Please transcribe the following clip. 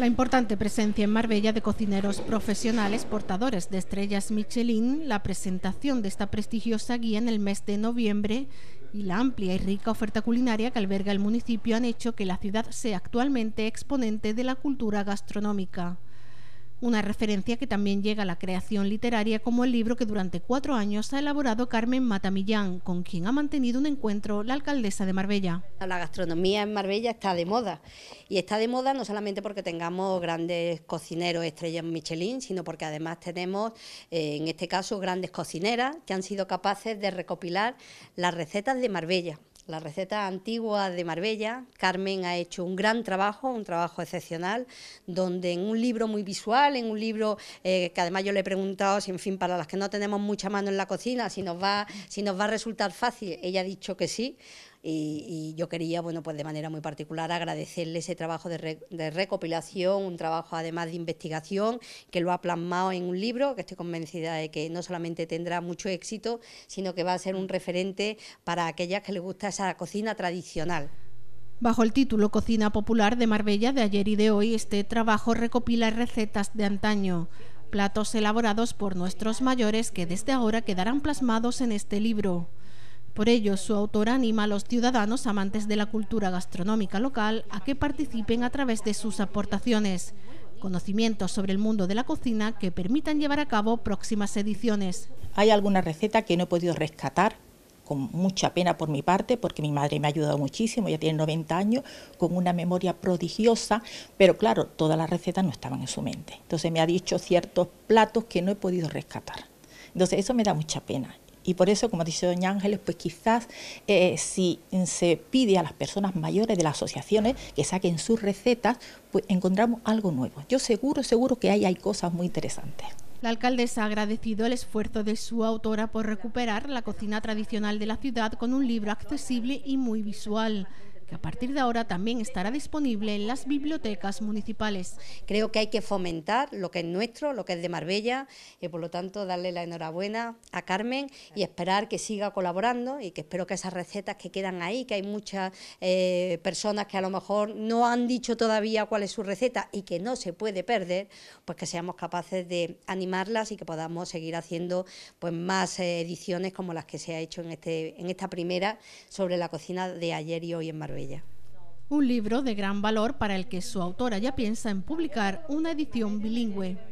La importante presencia en Marbella de cocineros profesionales portadores de estrellas Michelin, la presentación de esta prestigiosa guía en el mes de noviembre y la amplia y rica oferta culinaria que alberga el municipio han hecho que la ciudad sea actualmente exponente de la cultura gastronómica. Una referencia que también llega a la creación literaria como el libro que durante cuatro años ha elaborado Carmen Matamillán, con quien ha mantenido un encuentro la alcaldesa de Marbella. La gastronomía en Marbella está de moda y está de moda no solamente porque tengamos grandes cocineros estrellas Michelin, sino porque además tenemos, eh, en este caso, grandes cocineras que han sido capaces de recopilar las recetas de Marbella la receta antigua de Marbella. Carmen ha hecho un gran trabajo, un trabajo excepcional, donde en un libro muy visual, en un libro eh, que además yo le he preguntado si, en fin, para las que no tenemos mucha mano en la cocina, si nos va, si nos va a resultar fácil, ella ha dicho que sí. Y, yo quería, bueno, pues de manera muy particular agradecerle ese trabajo de, recopilación, un trabajo además de investigación, que lo ha plasmado en un libro, que estoy convencida de que no solamente tendrá mucho éxito, sino que va a ser un referente para aquellas que les gusta esa cocina tradicional. Bajo el título Cocina Popular de Marbella de ayer y de hoy, este trabajo recopila recetas de antaño, platos elaborados por nuestros mayores que desde ahora quedarán plasmados en este libro. Por ello, su autor anima a los ciudadanos amantes de la cultura gastronómica local a que participen a través de sus aportaciones, conocimientos sobre el mundo de la cocina que permitan llevar a cabo próximas ediciones. Hay alguna receta que no he podido rescatar, con mucha pena por mi parte, porque mi madre me ha ayudado muchísimo, ya tiene 90 años, con una memoria prodigiosa, pero claro, todas las recetas no estaban en su mente. Entonces me ha dicho ciertos platos que no he podido rescatar. Entonces eso me da mucha pena. Y por eso, como dice doña Ángeles, pues quizás eh, si se pide a las personas mayores de las asociaciones que saquen sus recetas, pues encontramos algo nuevo. Yo seguro, seguro que ahí hay cosas muy interesantes. La alcaldesa ha agradecido el esfuerzo de su autora por recuperar la cocina tradicional de la ciudad con un libro accesible y muy visual que a partir de ahora también estará disponible en las bibliotecas municipales. Creo que hay que fomentar lo que es nuestro, lo que es de Marbella, y por lo tanto darle la enhorabuena a Carmen y esperar que siga colaborando y que espero que esas recetas que quedan ahí, que hay muchas eh, personas que a lo mejor no han dicho todavía cuál es su receta y que no se puede perder, pues que seamos capaces de animarlas y que podamos seguir haciendo pues más eh, ediciones como las que se ha hecho en, este, en esta primera sobre la cocina de ayer y hoy en Marbella. Un libro de gran valor para el que su autora ya piensa en publicar una edición bilingüe.